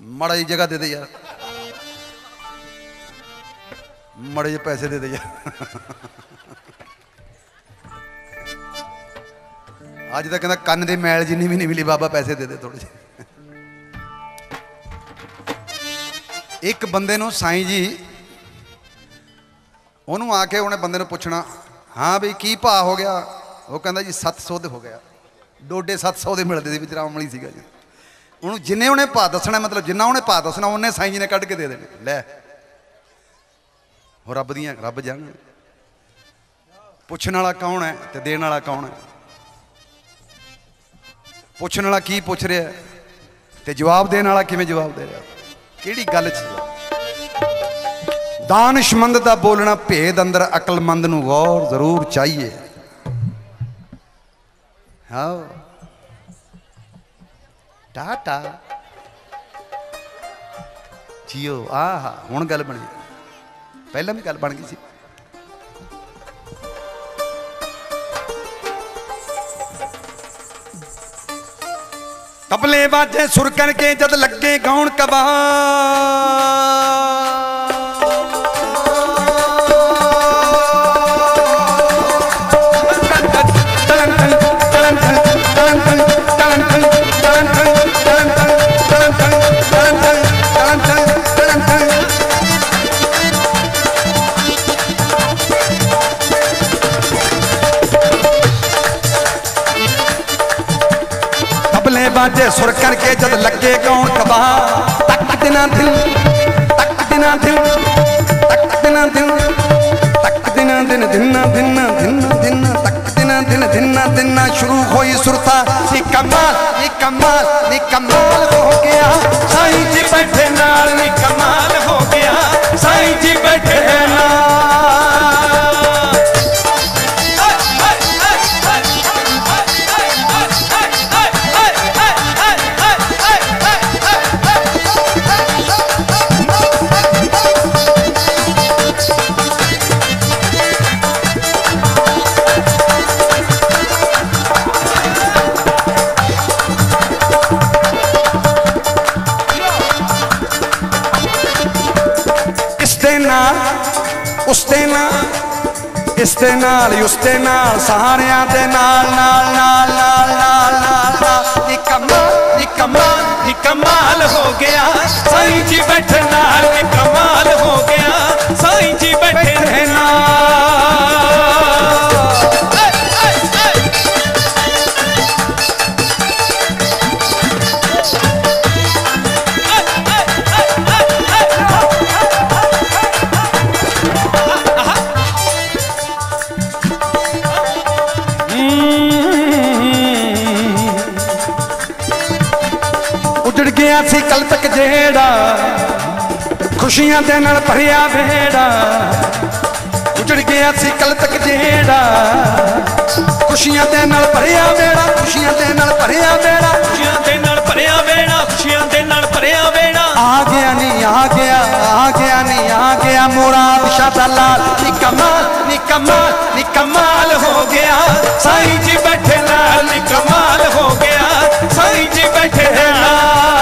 ਮਾੜਾ ਜਿਹੀ ਜਗ੍ਹਾ ਦੇ ਦੇ ਯਾਰ ਮਾੜੇ ਜਿਹੇ ਪੈਸੇ ਦੇ ਦੇ ਯਾਰ ਅੱਜ ਤਾਂ ਕਹਿੰਦਾ ਕੰਨ ਦੇ ਮੈਲ ਜਿੰਨੀ ਵੀ ਨਹੀਂ ਮਿਲੀ ਬਾਬਾ ਪੈਸੇ ਦੇ ਦੇ ਥੋੜੇ ਜਿਹੇ ਇੱਕ ਬੰਦੇ ਨੂੰ ਸਾਈਂ ਜੀ ਉਹਨੂੰ ਆ ਕੇ ਉਹਨੇ ਬੰਦੇ ਨੂੰ ਪੁੱਛਣਾ, ਹਾਂ ਵੀ ਕੀ ਭਾਅ ਹੋ ਗਿਆ? ਉਹ ਕਹਿੰਦਾ ਜੀ 700 ਦੇ ਹੋ ਗਿਆ। ਡੋਡੇ 700 ਦੇ ਮਿਲਦੇ ਸੀ ਵਿਚਰਾਮ ਵਾਲੀ ਸੀਗਾ ਜੀ। ਉਹਨੂੰ ਜਿੰਨੇ ਉਹਨੇ ਭਾਅ ਦੱਸਣਾ, ਮਤਲਬ ਜਿੰਨਾ ਉਹਨੇ ਭਾਅ ਦੱਸਣਾ, ਉਹਨੇ ਸਾਈਂ ਜੀ ਨੇ ਕੱਢ ਕੇ ਦੇ ਦੇਣੇ। ਲੈ। ਉਹ ਰੱਬ ਦੀਆਂ, ਰੱਬ ਜਾਣ ਪੁੱਛਣ ਵਾਲਾ ਕੌਣ ਹੈ ਤੇ ਦੇਣ ਵਾਲਾ ਕੌਣ ਹੈ? ਪੁੱਛਣ ਵਾਲਾ ਕੀ ਪੁੱਛ ਰਿਹਾ ਹੈ ਤੇ ਜਵਾਬ ਦੇਣ ਵਾਲਾ ਕਿਵੇਂ ਜਵਾਬ ਦੇ ਰਿਹਾ? ਕਿਹੜੀ ਗੱਲ 'ਚ? ਦਾਨਿਸ਼ਮੰਦ ਦਾ ਬੋਲਣਾ ਭੇਦ ਅੰਦਰ ਅਕਲਮੰਦ ਨੂੰ ਗੌਰ ਜ਼ਰੂਰ ਚਾਹੀਏ। ਹਾਂ ਟਾਟਾ। ਜੀਓ, ਆਹਾ, ਹੁਣ ਗੱਲ ਬਣੀ। ਪਹਿਲਾਂ ਵੀ ਗੱਲ ਬਣ ਗਈ ਸੀ। ਤਬਲੇ ਬਾਜੇ ਸੁਰ ਕਰਕੇ ਜਦ ਲੱਗੇ ਗਾਉਣ ਕਬਾ ਤਬਲੇ ਬਾਜੇ ਸੁਰ ਕਰਕੇ ਜਦ ਲੱਗੇ ਗਾਉਣ ਕਬਾ। ਤੱਕ ਦਿਨਾਂ ਦਿਨ ਤੱਕ ਦਿਨਾਂ ਦਿਨ ਤੱਕ ਦਿਨਾਂ ਦਿਨ ਤੱਕ ਦਿਨਾਂ ਦਿਨ, ਦਿਨਾਂ ਦਿਨਾਂ ਦਿਨਾਂ ਦਿਨਾਂ, ਤੱਕ ਦਿਨਾਂ ਦਿਨ, ਦਿਨਾਂ ਦਿਨਾਂ ਸ਼ੁਰੂ ਹੋਈ ਸੁਰਤਾ। ਨੀ ਕਮਾਲ ਨੀ ਕਮਾਲ ਨੀ ਕਮਾਲ ਹੋ ਗਿਆ। ਸਾਈਂ ਜੀ ਬੈਠੇ ਨਾਲ ਨੀ ਕਮਾਲ ਹੋ ਗਿਆ। ਸਾਈਂ ਜੀ ਇਸ ਨਾਲ ਹੀ ਉਸ ਦੇ ਨਾਲ ਸਹਾਰਿਆਂ ਦੇ ਨਾਲ ਨਾਲ ਨਾਲ ਨਾਲ ਨਾਲ ਨਾਲ ਨਾਲ। ਨੀ ਕਮਾਲ ਹੋ ਗਿਆ। ਸਾਈਂ ਜੀ ਬੈਠੇ ਨਾਲ ਨੀ ਹੋ ਗਿਆ। ਖੁਸ਼ੀਆਂ ਦੇ ਨਾਲ ਭਰਿਆ ਵੇੜਾ ਉਜੜ ਗਿਆ ਸੀ ਕੱਲ ਤੱਕ ਜਿਹੜਾ ਖੁਸ਼ੀਆਂ ਦੇ ਨਾਲ ਭਰਿਆ ਵੇੜਾ ਖੁਸ਼ੀਆਂ ਦੇ ਨਾਲ ਭਰਿਆ ਵੇੜਾ ਖੁਸ਼ੀਆਂ ਦੇ ਨਾਲ ਭਰਿਆ ਵੇਣਾ ਖੁਸ਼ੀਆਂ ਦੇ ਨਾਲ ਭਰਿਆ ਵੇਣਾ ਆ ਗਿਆ ਨਹੀਂ ਆ ਗਿਆ ਆ ਗਿਆ ਨਹੀਂ ਆ ਗਿਆ ਮੁਰਾਦ ਸ਼ਾਹ ਦਾ ਲਾਲ ਨੀ ਕਮਾਲ ਨੀ ਕਮਾਲ ਨੀ ਕਮਾਲ ਹੋ ਗਿਆ। ਸਾਈਂ ਜੀ ਬੈਠੇ ਨਾਲ ਨੀ ਕਮਾਲ ਹੋ ਗਿਆ। ਸਾਈਂ ਜੀ ਬੈਠੇ ਨਾਲ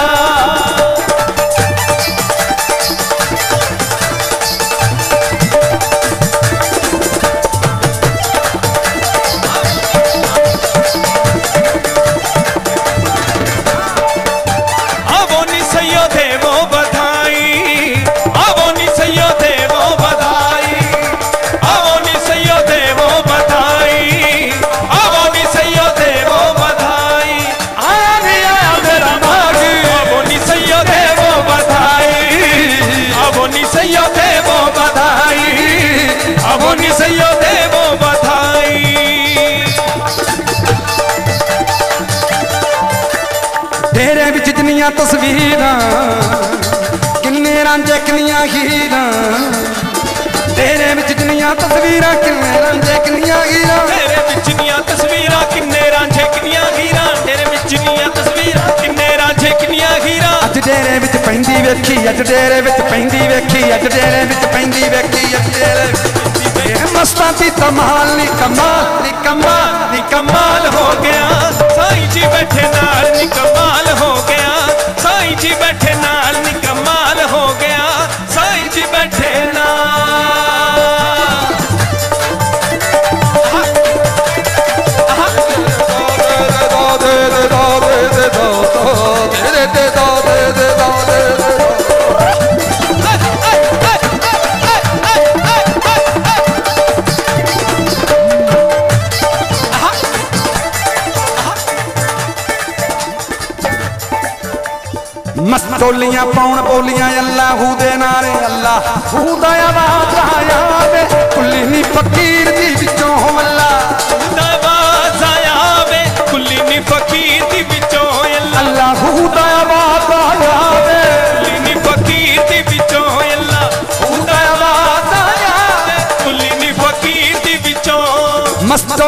ਜਿੰਨੀਆਂ ਤਸਵੀਰਾਂ ਕਿੰਨੇ ਰਾਂਝੇ ਕਿੰਨੀਆਂ ਹੀਰਾਂ। ਡੇਰੇ ਵਿੱਚ ਜਿੰਨੀਆਂ ਤਸਵੀਰਾਂ ਕਿੰਨੇ ਰਾਂਝੇ ਕਿੰਨੀਆਂ ਹੀਰਾਂ। ਤੇਰੇ ਵਿੱਚ ਨੀਆਂ ਤਸਵੀਰਾਂ ਕਿੰਨੇ ਰਾਂਝੇ ਕਿੰਨੀਆਂ ਹੀਰਾਂ। ਤੇਰੇ ਵਿੱਚ ਨੀਆਂ ਤਸਵੀਰਾਂ ਕਿੰਨੇ ਰਾਂਝੇ ਕਿੰਨੀਆਂ ਹੀਰਾਂ। ਅੱਜ ਡੇਰੇ ਵਿੱਚ ਪੈਂਦੀ ਵੇਖੀ ਅੱਜ ਡੇਰੇ ਵਿੱਚ ਪੈਂਦੀ ਵੇਖੀ ਅੱਜ ਡੇਰੇ ਵਿੱਚ ਪੈਂਦੀ ਵੇਖੀ ਅੱਜ ਇਹ ਮਸਤਾਂ ਦੀ ਨੀ ਕਮਾਲ ਨੀ ਕਮਾਲ ਨੀ ਕਮਾਲ ਹੋ ਗਿਆ। ਸਾਈਂ ਜੀ ਬੈਠੇ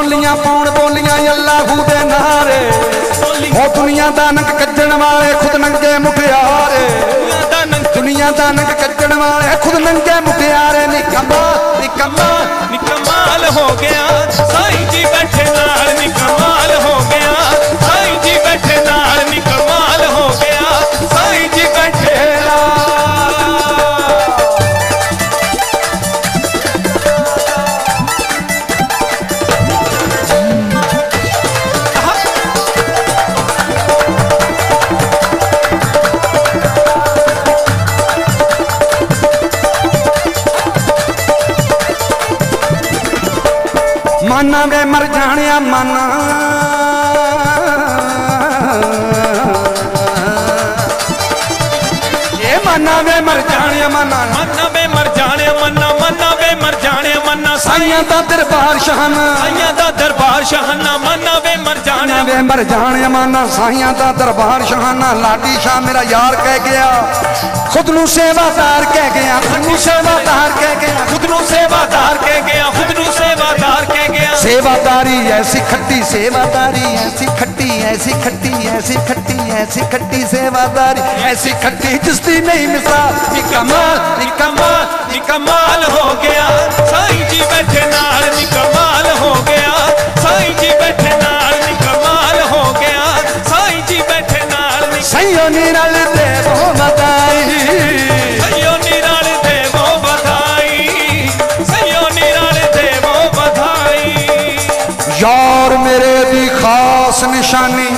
ਮਸਤੋਲੀਆਂ ਪਾਉਣ, ਬੋਲੀਆਂ ਅੱਲਾਹੂ ਦੇ ਨਾਰੇ। ਉਹ ਦੁਨੀਆ ਦਾ ਨੰਗ ਕੱਜਣ ਵਾਲੇ ਖੁਦ ਨੰਗੇ ਮੁਖਿਆਰੇ ਦਾ ਦੁਨੀਆ ਦਾ ਨੰਗ ਕੱਜਣ ਵਾਲੇ ਖੁਦ ਨੰਗੇ ਮੁਖਿਆਰੇ ਨੀ ਕਮਾਲ ਨੀ ਹੋ ਗਿਆ। ਸਾਈਂ ਜੀ ਬੈਠੇ ਨਾਲ ਨੀ ਹੋ ਗਿਆ। ਸਾਈਂ ਜੀ ਬੈਠੇ ਨਾਲ ਨੀ ਜਾਣਿਆ ਸਾਈਆਂ ਦਾ ਦਰਬਾਰ ਸ਼ਾਹਨਾ ਸਾਈਆਂ ਦਾ ਦਰਬਾਰ ਸ਼ਾਹਨਾ ਮੰਨਾ ਵੇ ਮਰ ਜਾਣਿਆ ਵੇ ਮਰ ਜਾਣਿਆ ਮਾਨਾ ਸਾਈਆਂ ਦਾ ਦਰਬਾਰ ਸ਼ਾਹਨਾ ਲਾਡੀ ਸ਼ਾਹ ਮੇਰਾ ਯਾਰ ਕਹਿ ਗਿਆ। ਖੁਦ ਨੂੰ ਸੇਵਾਦਾਰ ਕਹਿ ਗਿਆ ਖੁਦ ਨੂੰ ਸੇਵਾਦਾਰ ਕਹਿ ਗਿਆ। ਖੁਦ ਨੂੰ ਸੇਵਾਦਾਰ ਕਹਿ ਗਿਆ ਖੁਦ ਨੂੰ ਸੇਵਾਦਾਰ ਕਹਿ ਗਿਆ। ਸੇਵਾਦਾਰੀ ਐਸੀ ਖੱਟੀ ਸੇਵਾਦਾਰੀ ਐਸੀ ਖੱਟੀ ਐਸੀ ਖੱਟੀ ਐਸੀ ਖੱਟੀ ਐਸੀ ਖੱਟੀ ਸੇਵਾਦਾਰੀ। ਐਸੀ ਖੱਟੀ ਜਿਸ ਦੀ ਨਹੀਂ ਮਿਸਾਲ ਕਮਾਲ ਕਮਾਲ ਨੀ ਕਮਾਲ ਹੋ ਗਿਆ। ਸਾਈਂ ਜੀ ਬੈਠੇ ਨਾਲ ਨੀ ਕਮਾਲ ਹੋ ਗਿਆ। ਸਾਈਂ ਜੀ ਬੈਠੇ ਨਾਲ ਨੀ ਕਮਾਲ ਹੋ ਗਿਆ। ਸਾਈਂ ਜੀ ਬੈਠੇ ਨਾਲ ਨੀ ਸਈਓ ਨਿਰਲ ਦੇ ਬਹੁ ਮਦਾਈ ਸਈਓ ਨਿਰਾਲ ਦੇਵੋ ਵਧਾਈ। ਸਈਓ ਨਿਰਾਲ ਦੇਵੋ ਵਧਾਈ। ਯਾਰ ਮੇਰੇ ਦੀ ਖਾਸ ਨਿਸ਼ਾਨੀ।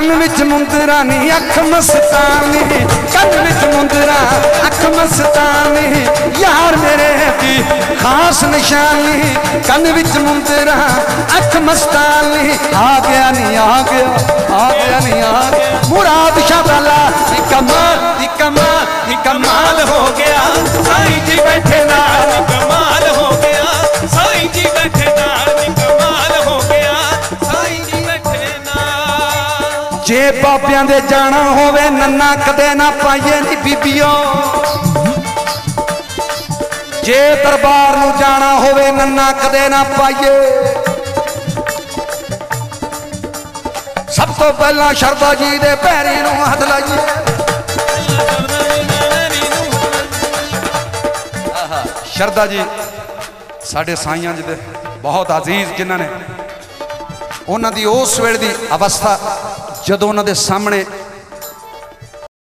ਕੰਨ ਵਿੱਚ ਮੁੰਦਰਾ ਨੀ ਅੱਖ ਮਸਤਾਨੀ। ਕੰਨ ਵਿੱਚ ਮੁੰਦਰਾ, ਅੱਖ ਮਸਤਾਨੀ। ਯਾਰ ਮੇਰੇ ਦੀ ਖਾਸ ਨਿਸ਼ਾਨੀ। ਕੰਨ ਵਿੱਚ ਮੁੰਦਰਾ, ਅੱਖ ਮਸਤਾਨੀ। ਆ ਗਿਆ ਨੀ, ਆ ਗਿਆ ਆ ਗਿਆ ਨੀ, ਆ ਗਿਆ। ਮੁਰਾਦ ਸ਼ਾਬਾਲਾ ਨੀ ਕਮਾਲ ਨੀ ਕਮਾਲ ਨੀ ਕਮਾਲ ਹੋ ਗਿਆ। ਸਾਈਂ ਜੀ ਬੈਠੇ ਨਾਲ ਕਮਾਲ ਜੇ ਬਾਬਿਆਂ ਦੇ ਜਾਣਾ ਹੋਵੇ ਨੰਨਾ ਕਦੇ ਨਾ ਪਾਈਏ ਨੀ ਬੀਬੀਓ। ਜੇ ਦਰਬਾਰ ਨੂੰ ਜਾਣਾ ਹੋਵੇ ਨੰਨਾ ਕਦੇ ਨਾ ਪਾਈਏ। ਸਭ ਤੋਂ ਪਹਿਲਾਂ ਸ਼ਰਦਾ ਜੀ ਦੇ ਪੈਰੀ ਨੂੰ ਹੱਥ ਲਾਈਏ। ਆਹਾ, ਸ਼ਰਦਾ ਜੀ ਸਾਡੇ ਸਾਈਆਂ ਜੀ ਦੇ ਬਹੁਤ ਅਜ਼ੀਜ਼ ਜਿਨ੍ਹਾਂ ਨੇ ਉਹਨਾਂ ਦੀ ਉਸ ਵੇਲੇ ਦੀ ਅਵਸਥਾ ਜਦੋਂ ਉਹਨਾਂ ਦੇ ਸਾਹਮਣੇ